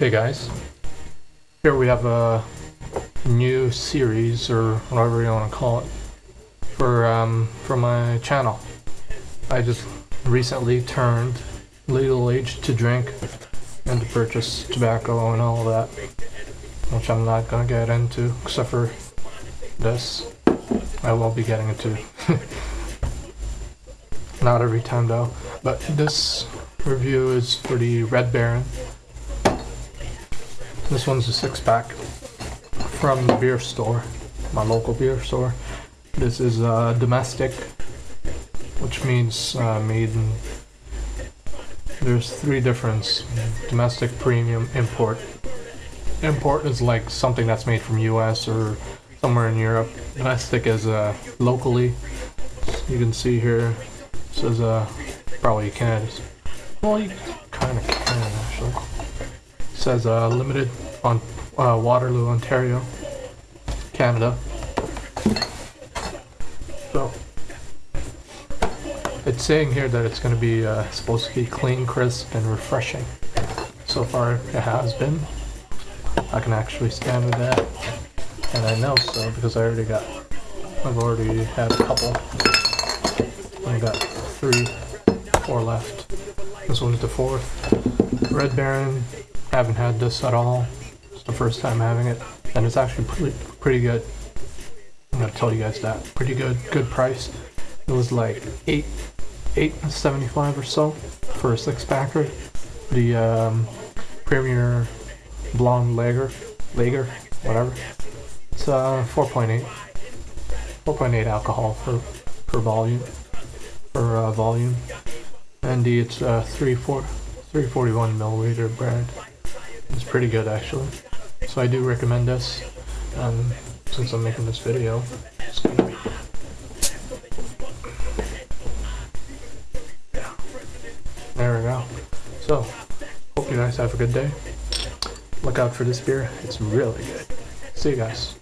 Hey guys, here we have a new series or whatever you want to call it for um, for my channel. I just recently turned legal age to drink and to purchase tobacco and all that, which I'm not gonna get into except for this. I will be getting into. not every time though, but this review is for the Red Baron. This one's a six pack from the beer store, my local beer store. This is uh, domestic, which means uh, made in. There's three difference: domestic, premium, import. Import is like something that's made from U.S. or somewhere in Europe. Domestic is uh, locally. You can see here says uh, probably Canada. Well, you kind of can actually. Says uh, limited on uh, Waterloo, Ontario, Canada. So it's saying here that it's going to be uh, supposed to be clean, crisp, and refreshing. So far, it has been. I can actually stand with that, and I know so because I already got. I've already had a couple. I got three, four left. This one's the fourth. Red Baron, haven't had this at all. It's the first time having it, and it's actually pretty pretty good. I'm gonna tell you guys that. Pretty good, good price. It was like eight, eight seventy five or so for a six packer. The um, Premier Blonde Lager, Lager, whatever. It's uh 4.8, 4.8 alcohol per per volume, per uh, volume, and the, it's uh 3 4 341 milliliter brand. It's pretty good actually. So I do recommend this. Um, since I'm making this video. There we go. So, hope you guys have a good day. Look out for this beer. It's really good. See you guys.